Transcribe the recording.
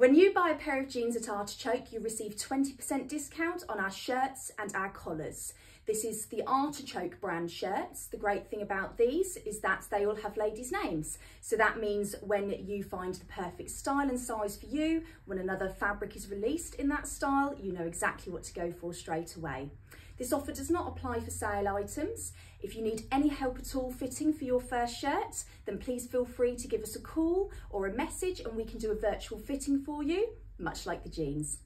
When you buy a pair of jeans at Artichoke, you receive 20% discount on our shirts and our collars. This is the Artichoke brand shirts. The great thing about these is that they all have ladies' names. So that means when you find the perfect style and size for you, when another fabric is released in that style, you know exactly what to go for straight away. This offer does not apply for sale items. If you need any help at all fitting for your first shirt, then please feel free to give us a call or a message and we can do a virtual fitting for you, much like the jeans.